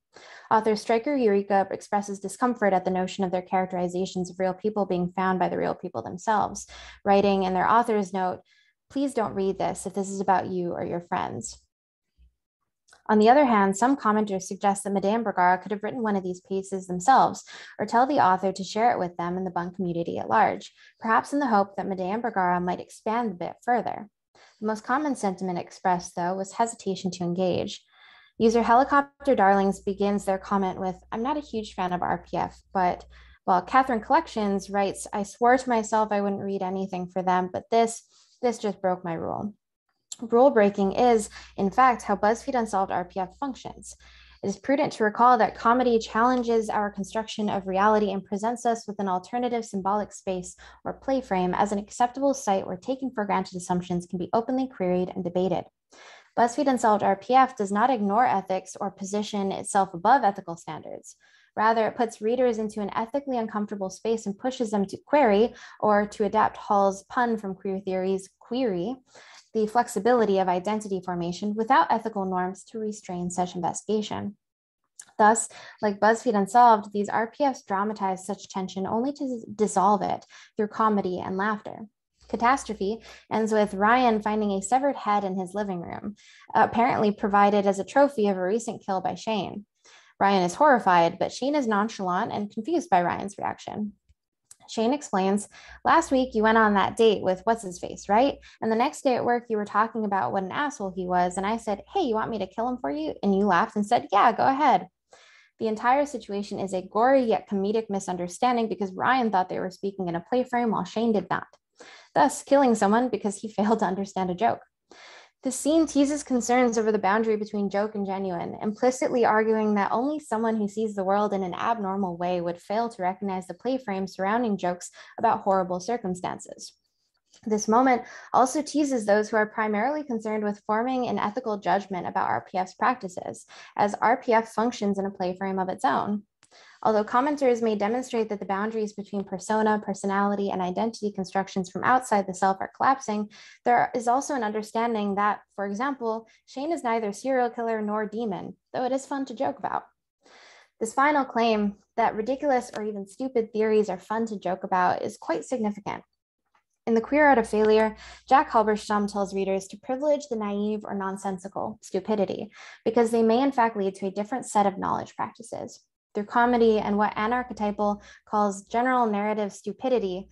Author Striker Eureka expresses discomfort at the notion of their characterizations of real people being found by the real people themselves, writing in their author's note, please don't read this if this is about you or your friends. On the other hand, some commenters suggest that Madej and Bergara could have written one of these pieces themselves or tell the author to share it with them and the Bunk community at large, perhaps in the hope that Madej and Bergara might expand the bit further. The most common sentiment expressed, though, was hesitation to engage. User Helicopter Darlings begins their comment with, I'm not a huge fan of RPF, but well, Catherine Collections writes, I swore to myself I wouldn't read anything for them, but this, this just broke my rule. Rule breaking is, in fact, how BuzzFeed Unsolved RPF functions. It is prudent to recall that comedy challenges our construction of reality and presents us with an alternative symbolic space or play frame as an acceptable site where taken for granted assumptions can be openly queried and debated. BuzzFeed Unsolved RPF does not ignore ethics or position itself above ethical standards. Rather, it puts readers into an ethically uncomfortable space and pushes them to query, or to adapt Hall's pun from queer theories, query, the flexibility of identity formation without ethical norms to restrain such investigation. Thus, like BuzzFeed Unsolved, these RPFs dramatize such tension only to dissolve it through comedy and laughter. Catastrophe ends with Ryan finding a severed head in his living room, apparently provided as a trophy of a recent kill by Shane. Ryan is horrified, but Shane is nonchalant and confused by Ryan's reaction. Shane explains, Last week you went on that date with what's his face, right? And the next day at work you were talking about what an asshole he was. And I said, Hey, you want me to kill him for you? And you laughed and said, Yeah, go ahead. The entire situation is a gory yet comedic misunderstanding because Ryan thought they were speaking in a play frame while Shane did not, thus killing someone because he (laughs) failed to understand a joke. The scene teases concerns over the boundary between joke and genuine, implicitly arguing that only someone who sees the world in an abnormal way would fail to recognize the play frame surrounding jokes about horrible circumstances. This moment also teases those who are primarily concerned with forming an ethical judgment about RPF's practices, as RPF functions in a play frame of its own. Although commenters may demonstrate that the boundaries between persona, personality, and identity constructions from outside the self are collapsing, there is also an understanding that, for example, Shane is neither serial killer nor demon, though it is fun to joke about. This final claim that ridiculous or even stupid theories are fun to joke about is quite significant. In The Queer Art of Failure, Jack Halberstam tells readers to privilege the naive or nonsensical stupidity because they may in fact lead to a different set of knowledge practices through comedy and what Anarchetypal calls general narrative stupidity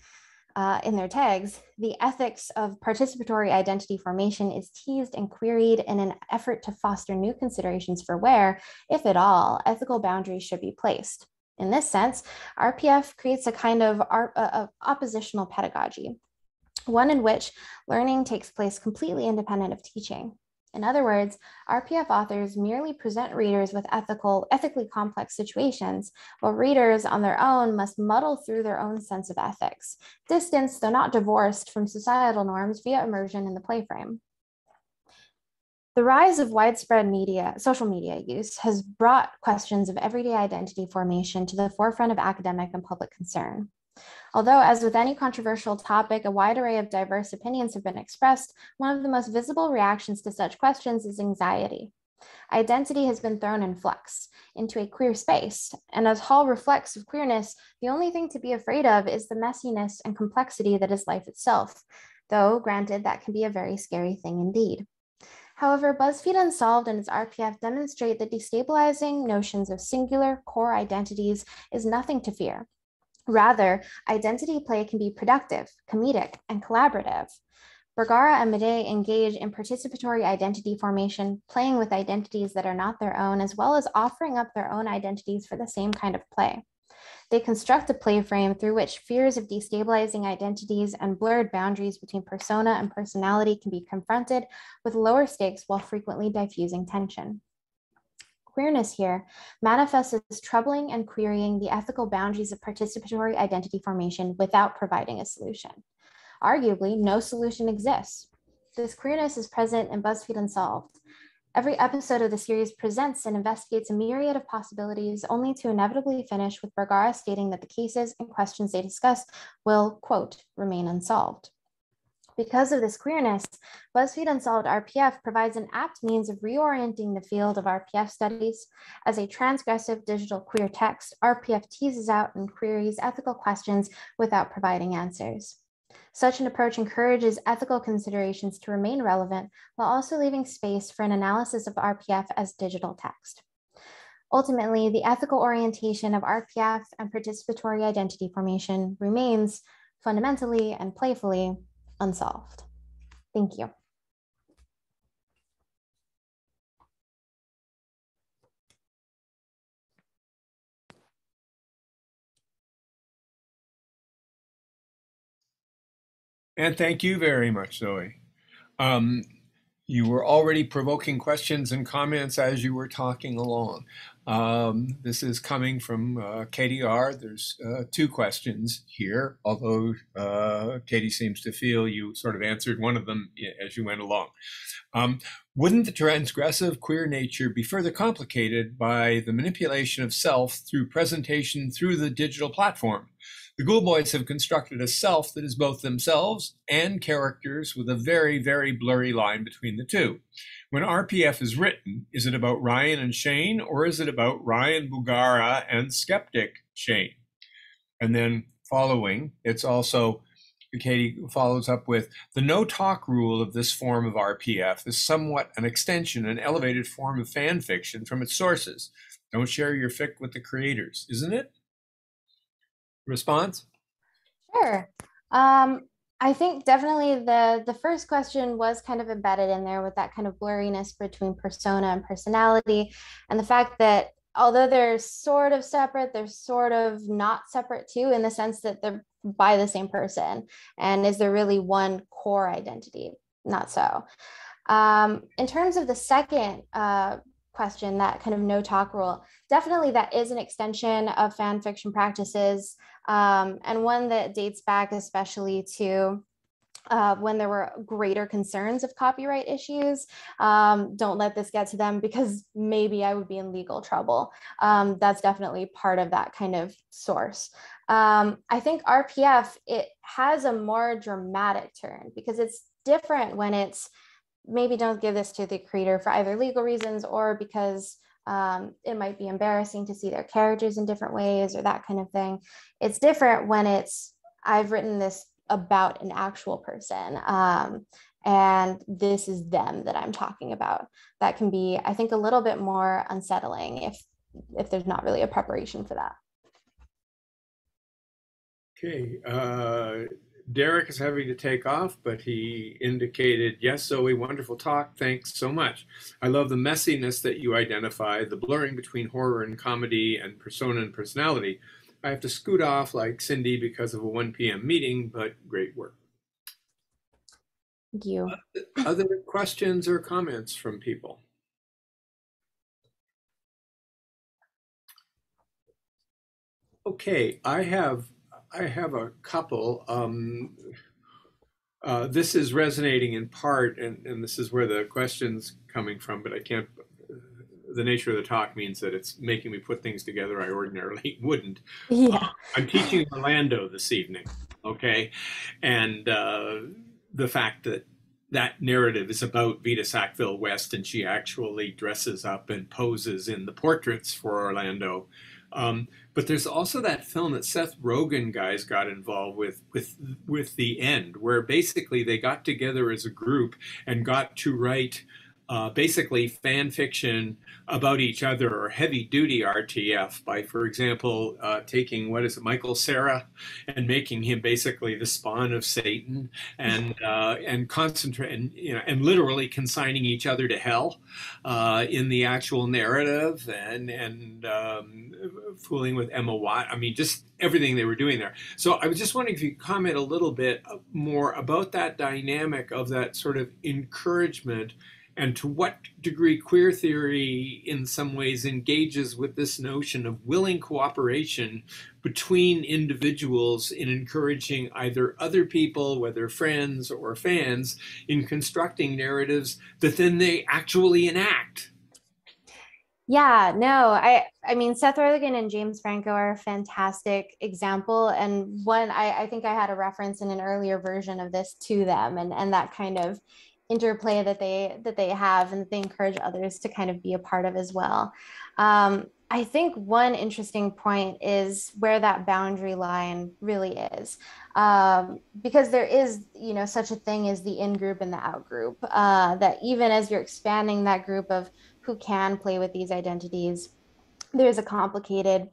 uh, in their tags, the ethics of participatory identity formation is teased and queried in an effort to foster new considerations for where, if at all, ethical boundaries should be placed. In this sense, RPF creates a kind of, art, uh, of oppositional pedagogy, one in which learning takes place completely independent of teaching. In other words, RPF authors merely present readers with ethical, ethically complex situations, while readers on their own must muddle through their own sense of ethics, distanced though not divorced from societal norms via immersion in the play frame. The rise of widespread media, social media use has brought questions of everyday identity formation to the forefront of academic and public concern. Although, as with any controversial topic, a wide array of diverse opinions have been expressed, one of the most visible reactions to such questions is anxiety. Identity has been thrown in flux into a queer space, and as Hall reflects of queerness, the only thing to be afraid of is the messiness and complexity that is life itself, though granted that can be a very scary thing indeed. However, BuzzFeed Unsolved and its RPF demonstrate that destabilizing notions of singular core identities is nothing to fear, Rather, identity play can be productive, comedic, and collaborative. Bergara and Madej engage in participatory identity formation, playing with identities that are not their own, as well as offering up their own identities for the same kind of play. They construct a play frame through which fears of destabilizing identities and blurred boundaries between persona and personality can be confronted with lower stakes while frequently diffusing tension queerness here manifests as troubling and querying the ethical boundaries of participatory identity formation without providing a solution. Arguably, no solution exists. This queerness is present in BuzzFeed Unsolved. Every episode of the series presents and investigates a myriad of possibilities, only to inevitably finish with Bergara stating that the cases and questions they discuss will, quote, remain unsolved. Because of this queerness, BuzzFeed Unsolved RPF provides an apt means of reorienting the field of RPF studies. As a transgressive digital queer text, RPF teases out and queries ethical questions without providing answers. Such an approach encourages ethical considerations to remain relevant while also leaving space for an analysis of RPF as digital text. Ultimately, the ethical orientation of RPF and participatory identity formation remains fundamentally and playfully unsolved. Thank you. And thank you very much, Zoe. Um, you were already provoking questions and comments as you were talking along. Um, this is coming from uh, KDR. There's uh, two questions here, although uh, Katie seems to feel you sort of answered one of them as you went along. Um, wouldn't the transgressive queer nature be further complicated by the manipulation of self through presentation through the digital platform? The Ghoul Boys have constructed a self that is both themselves and characters with a very, very blurry line between the two. When RPF is written, is it about Ryan and Shane, or is it about Ryan Bugara and skeptic Shane? And then following, it's also Katie follows up with the no talk rule of this form of RPF is somewhat an extension, an elevated form of fan fiction from its sources. Don't share your fic with the creators, isn't it? Response? Sure. Um, I think definitely the the first question was kind of embedded in there with that kind of blurriness between persona and personality, and the fact that although they're sort of separate, they're sort of not separate too, in the sense that they're by the same person. And is there really one core identity? Not so. Um, in terms of the second uh, question, that kind of no talk rule, definitely that is an extension of fan fiction practices um, and one that dates back especially to uh, when there were greater concerns of copyright issues. Um, don't let this get to them because maybe I would be in legal trouble. Um, that's definitely part of that kind of source. Um, I think RPF, it has a more dramatic turn because it's different when it's maybe don't give this to the creator for either legal reasons or because um, it might be embarrassing to see their characters in different ways or that kind of thing. It's different when it's, I've written this about an actual person. Um, and this is them that I'm talking about. That can be, I think, a little bit more unsettling if if there's not really a preparation for that. Okay, uh, Derek is having to take off, but he indicated, yes, Zoe, wonderful talk. Thanks so much. I love the messiness that you identify, the blurring between horror and comedy and persona and personality. I have to scoot off like Cindy because of a 1 p.m. meeting, but great work. Thank you. Uh, other questions or comments from people? Okay, I have I have a couple. Um, uh, this is resonating in part, and, and this is where the question's coming from, but I can't the nature of the talk means that it's making me put things together I ordinarily (laughs) wouldn't. Yeah. Uh, I'm teaching Orlando this evening, okay? And uh, the fact that that narrative is about Vita Sackville West and she actually dresses up and poses in the portraits for Orlando. Um, but there's also that film that Seth Rogen guys got involved with, with, with the end, where basically they got together as a group and got to write uh, basically fan fiction about each other or heavy duty RPF by, for example, uh, taking what is it, Michael Cera, and making him basically the spawn of Satan, and (laughs) uh, and concentrate and you know and literally consigning each other to hell uh, in the actual narrative, and and um, fooling with Emma Watt. I mean, just everything they were doing there. So I was just wondering if you could comment a little bit more about that dynamic of that sort of encouragement and to what degree queer theory in some ways engages with this notion of willing cooperation between individuals in encouraging either other people whether friends or fans in constructing narratives that then they actually enact? Yeah no i i mean seth rogen and james franco are a fantastic example. And one I, I think i had a reference in an earlier version of this to them and and that kind of interplay that they that they have and they encourage others to kind of be a part of as well. Um, i think one interesting point is where that boundary line really is. Um, because there is you know such a thing as the in group and the out group uh, that even as you're expanding that group of who can play with these identities there's a complicated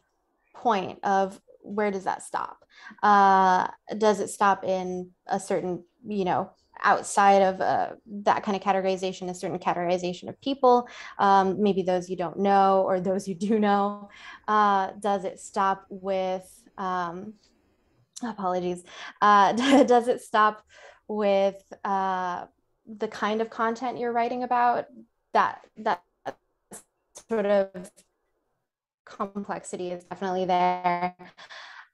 point of where does that stop? Uh, does it stop in a certain you know outside of uh, that kind of categorization, a certain categorization of people, um, maybe those you don't know or those you do (laughs) know? Uh, does it stop with, um, apologies, uh, (laughs) does it stop with uh, the kind of content you're writing about? That, that sort of complexity is definitely there.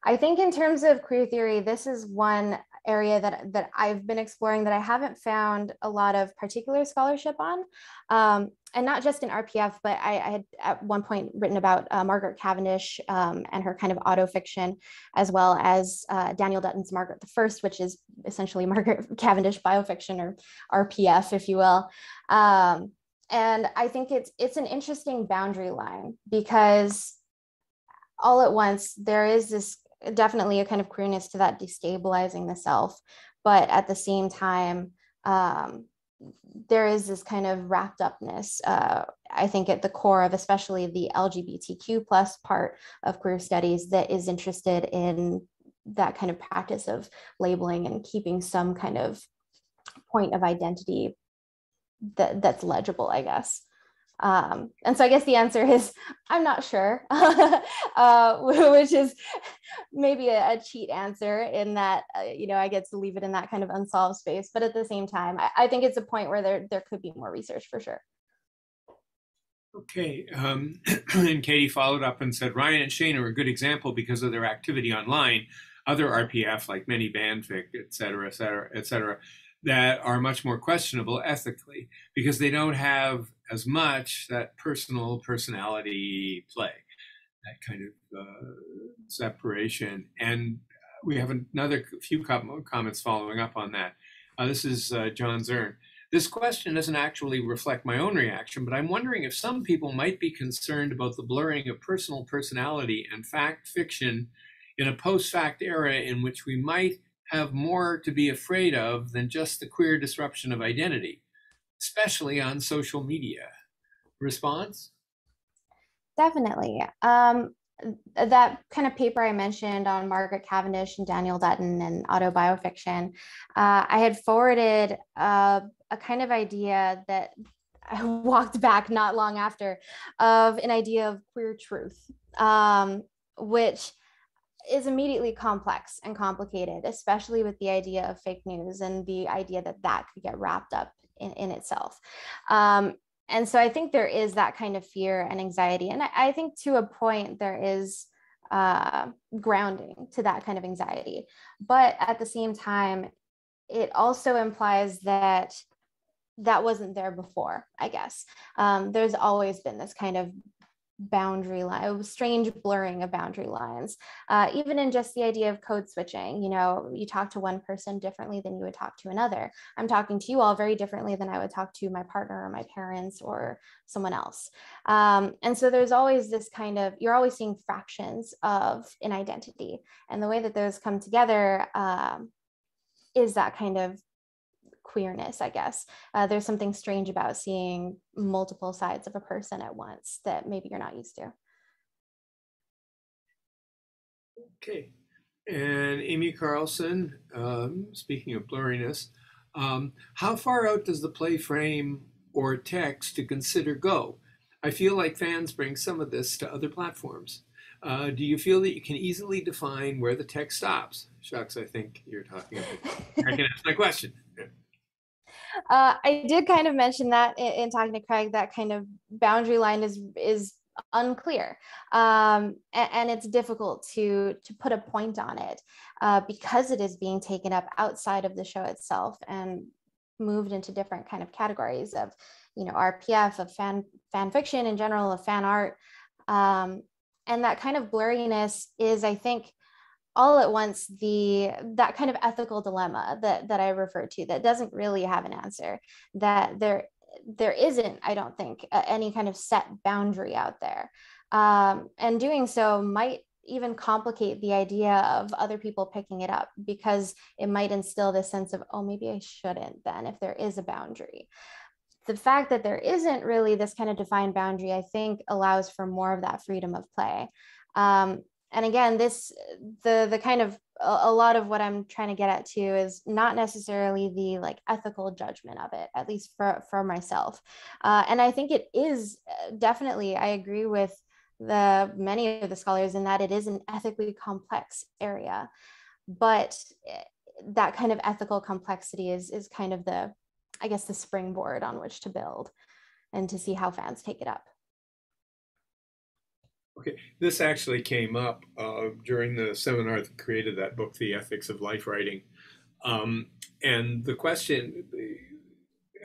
I think in terms of queer theory, this is one area that that I've been exploring that I haven't found a lot of particular scholarship on, um, and not just in RPF, but I, I had at one point written about uh, Margaret Cavendish um, and her kind of autofiction, as well as uh, Danielle Dutton's Margaret the First, which is essentially (laughs) Margaret Cavendish biofiction or RPF, if you will. Um, and I think it's it's an interesting boundary line because all at once there is this definitely a kind of queerness to that destabilizing the self, but at the same time, um, there is this kind of wrapped upness uh, i think at the core of especially the lgbtq plus part of queer studies that is interested in that kind of practice of labeling and keeping some kind of point of identity that that's legible i guess um, and so I guess the answer is I'm not sure, (laughs) uh, (laughs) which is maybe a, a, cheat answer in that, uh, you know, I get to leave it in that kind of unsolved space. But at the same time, I, I think it's a point where there, there could be more research for sure. Okay. Um, (clears throat) and Katie followed up and said Ryan and Shane are a good example because of their activity online. Other RPF, like many Banfic, et cetera, et cetera, et cetera, that are much more questionable ethically because they don't have as much that personal personality play, that kind of uh, separation. And we have another few comments following up on that. Uh, this is uh, John Zuern. This question doesn't actually reflect my own reaction, but I'm wondering if some people might be concerned about the blurring of personal personality and fact fiction in a post fact era in which we might have more to be afraid of than just the queer disruption of identity, especially on social media. Response? Definitely. Um, that kind of paper I mentioned on Margaret Cavendish and Danielle Dutton and autobiofiction, uh, I had forwarded uh, a kind of idea that I (laughs) walked back not long after of an idea of queer truth, um, which is immediately complex and complicated, especially with the idea of fake news and the idea that that could get wrapped up in, in itself. Um, and so I think there is that kind of fear and anxiety. And I, I think to a point, there is uh, grounding to that kind of anxiety. But at the same time, it also implies that that wasn't there before, I guess. Um, there's always been this kind of boundary line, strange blurring of boundary lines. Uh, even in just the idea of code switching, you know, you talk to one person differently than you would talk to another. I'm talking to you all very differently than I would talk to my partner or my parents or someone else. Um, and so there's always this kind of, you're always seeing fractions of an identity. And the way that those come together um, is that kind of queerness, I guess. Uh, there's something strange about seeing multiple sides of a person at once that maybe you're not used to. Okay. And Amy Carlson, um, speaking of blurriness, um, how far out does the play frame or text to consider go? I feel like fans bring some of this to other platforms. Uh, do you feel that you can easily define where the text stops? Shucks, I think you're talking about. I can ask my question uh, I did kind of mention that in, in, talking to Craig, that kind of boundary line is is unclear, um, and, and, it's difficult to to put a point on it uh, because it is being taken up outside of the show itself and moved into different kind of categories of, you know, RPF of fan fan fiction in general, of fan art, um, and that kind of blurriness is, I think all at once the that kind of ethical dilemma that that I refer to that doesn't really have an answer that there there isn't I don't think any kind of set boundary out there um, and doing so might even complicate the idea of other people picking it up because it might instill this sense of oh maybe I shouldn't then if there is a boundary the fact that there isn't really this kind of defined boundary, I think, allows for more of that freedom of play. Um, and again this the the kind of a, lot of what i'm trying to get at too is not necessarily the like ethical judgment of it at least for for myself. Uh, and i think it is uh, definitely i agree with the many of the scholars in that it is an ethically complex area. But eh, that kind of ethical complexity is is kind of the i guess the springboard on which to build and to see how fans take it up Okay, this actually came up uh, during the seminar that created that book, The Ethics of Life Writing. Um, and the question,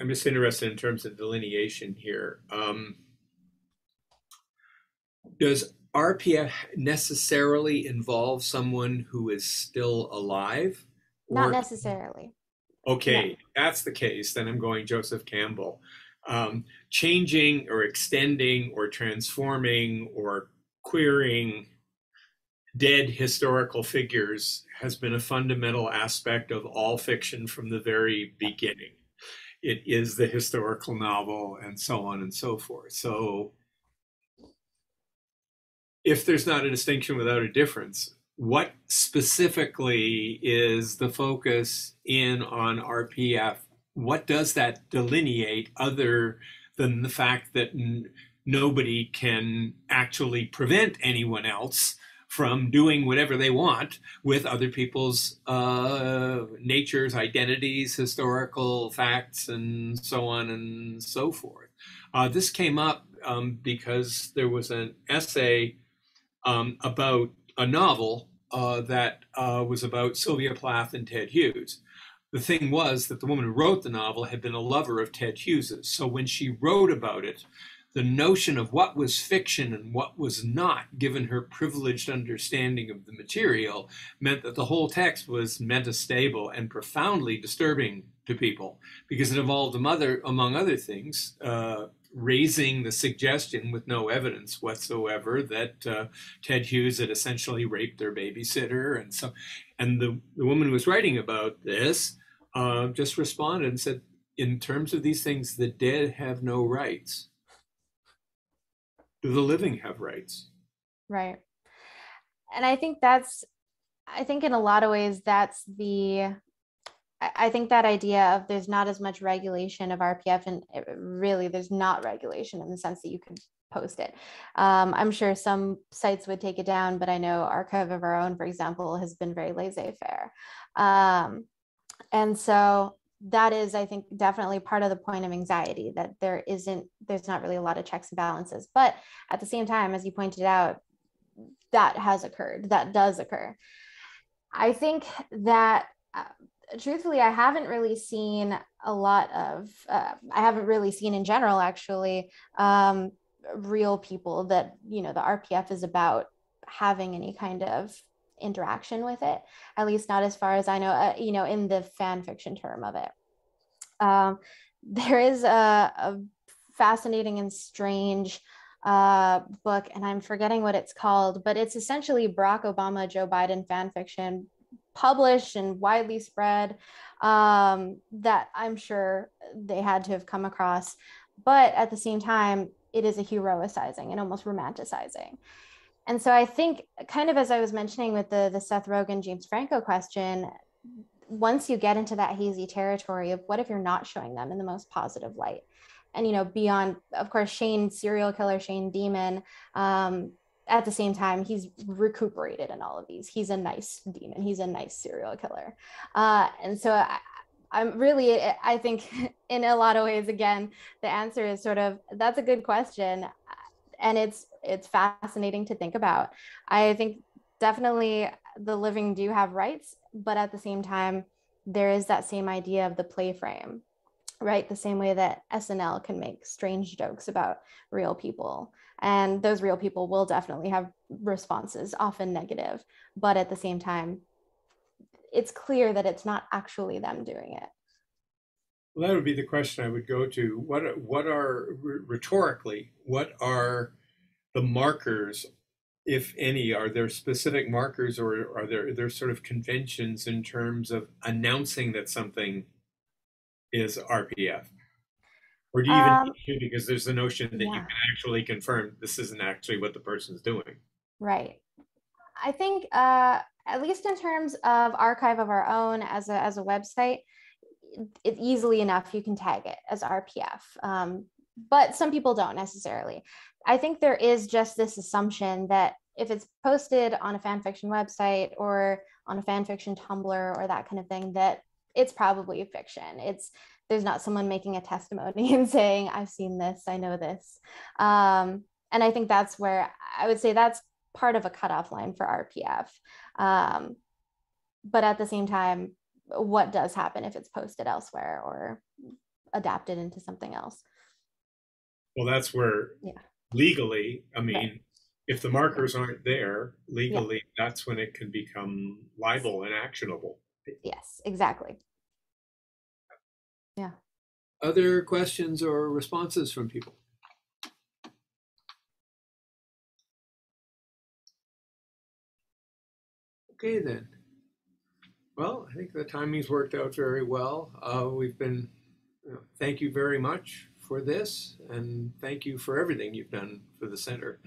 I'm just interested in terms of delineation here. Um, does RPF necessarily involve someone who is still alive? Not necessarily. Okay, that's the case. Then I'm going Joseph Campbell. Um, changing or extending or transforming or queering dead historical figures has been a fundamental aspect of all fiction from the very beginning. It is the historical novel and so on and so forth. So if there's not a distinction without a difference, what specifically is the focus in on RPF? What does that delineate other than the fact that nobody can actually prevent anyone else from doing whatever they want with other people's uh, natures, identities, historical facts, and so on and so forth. Uh, this came up um, because there was an essay um, about a novel uh, that uh, was about Sylvia Plath and Ted Hughes. The thing was that the woman who wrote the novel had been a lover of Ted Hughes's. So when she wrote about it, the notion of what was fiction and what was not, given her privileged understanding of the material, meant that the whole text was metastable and profoundly disturbing to people because it involved, a mother, among other things, uh, raising the suggestion with no evidence whatsoever that uh, Ted Hughes had essentially raped their babysitter, and so, and the the woman who was writing about this uh, just responded and said, in terms of these things, the dead have no rights. Do the living have rights? Right, and I think that's, I think in a lot of ways that's the I think that idea of there's not as much regulation of RPF, and really there's not regulation in the sense that you could post it. Um, I'm sure some sites would take it down, but I know Archive of Our Own, for example, has been very laissez-faire. Um, and so that is, I think, definitely part of the point of anxiety that there isn't, there's not really a lot of checks and balances. But at the same time, as you pointed out, that has occurred, that does occur. I think that uh, truthfully, I haven't really seen a lot of, uh, I haven't really seen in general, actually, um, real people that, you know, the RPF is about having any kind of interaction with it, at least not as far as I know, uh, you know, in the fan fiction term of it. Um, (laughs) there is a, a fascinating and strange uh, book, and I'm forgetting what it's called, but it's essentially Barack Obama, Joe Biden fan fiction published and widely spread um, that I'm sure they had to have come across. But at the same time, it is a heroicizing and almost romanticizing. And so I think, kind of as I was mentioning with the, the Seth Rogen, James Franco question, once you get into that hazy territory of what if you're not showing them in the most positive light? And, you know, beyond, of course, Shane, serial killer, Shane Demon, um, at the same time, he's recuperated in all of these. He's a nice demon. He's a nice serial killer. Uh, and so I, I'm really, I think (laughs) in a lot of ways, again, the answer is sort of, that's a good question. And it's, it's fascinating to think about. I think definitely the living do have rights, but at the same time, there is that same idea of the play frame, right? The same way that SNL can make strange jokes about real people and those real people will definitely have responses often negative but at the same time it's clear that it's not actually them doing it well that would be the question i would go to what what are rhetorically what are the markers if any are there specific markers or are there there sort of conventions in terms of announcing that something is rpf or do you even um, need to because there's the notion that yeah. you can actually confirm this isn't actually what the person's doing? Right. I think uh, at least in terms of archive of our own as a, as a website, it, easily enough you can tag it as RPF. Um, but some people don't necessarily. I think there is just this assumption that if it's posted on a fanfiction website or on a fanfiction Tumblr or that kind of thing, that it's probably fiction. It's there's not someone making a testimony (laughs) and saying i've seen this i know this um, and i think that's where i would say that's part of a cutoff line for rpf um, but at the same time what does happen if it's posted elsewhere or adapted into something else well that's where yeah. Legally i mean right. if the markers aren't there legally yeah. that's when it can become libel and actionable yes exactly yeah. Other questions or responses from people? Okay, then. Well, I think the timing's worked out very well. Uh, we've been, you know, thank you very much for this, and thank you for everything you've done for the center.